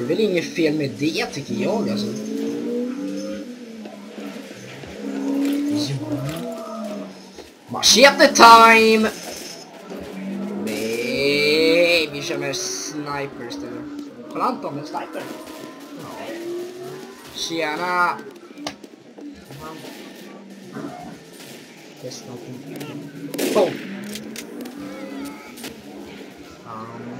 Det är väl inget fel med det tycker jag alltså. Machete time! Nej, vi kör med sniper istället. Kolla Anton, en sniper. Tjena! Testa någonting. Boom! Um.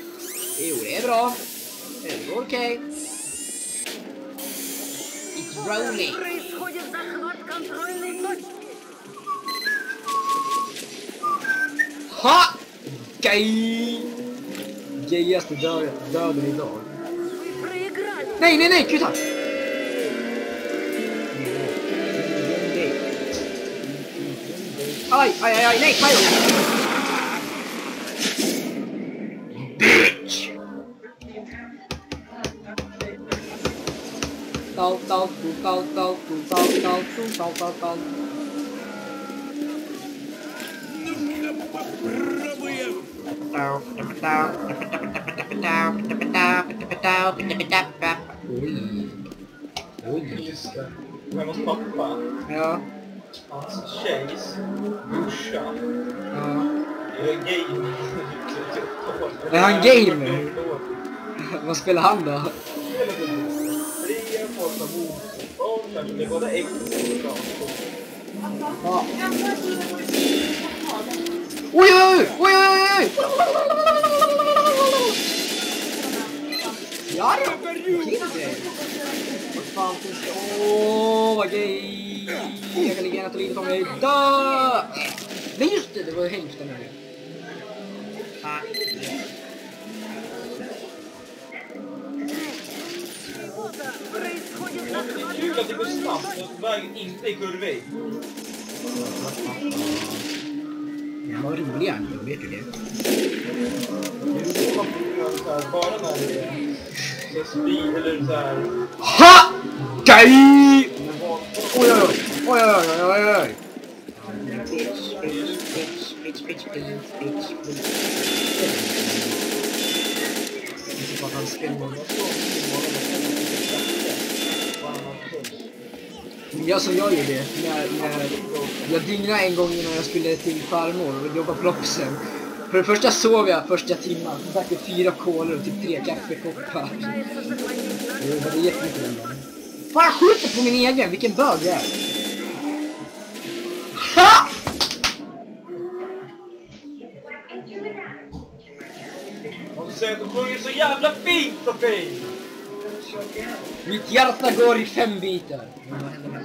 bra. Ok. It's rolling. Ha! Gay! Gayaste dagen idag. Nej, nej, nej, kuta! Aj, aj, aj, nej, fire! Tal. Oj. Oj. Just det. Men hos pappa, Ja. hans tjejs brorsa, Ja. är gamer. Är han gamer? Vad spelar han då? ସବୁ ଦେଖ ଏକ Oei, oei, oei, oei! Ja, ja, Fantastisch. Oh, wat jee. oh kan ligga till om mig. Da! Nej, just det, det var hemskt den här. Ah. kul att det går snabbt och vägen inte är kurvig. Den var rolig vet ju det. Bara när det är speed eller såhär... HA! GAI! Oj, oj, oj! Oj, oj, oj, oj, oj! Split, Jag som jag gjorde när, när jag dygnade en gång innan jag skulle till farmor och jobba på loppisen. För det första sov jag första timmen, sen drack jag fyra kolor och typ tre kaffekoppar. Jag jobbade jättemycket den dagen. Fan jag skjuter på min egen, vilken bög jag är. Ha! Och så säger att du sjunger så jävla fint Sofie! Mit Jarta Gori Fembita! Não, não, não.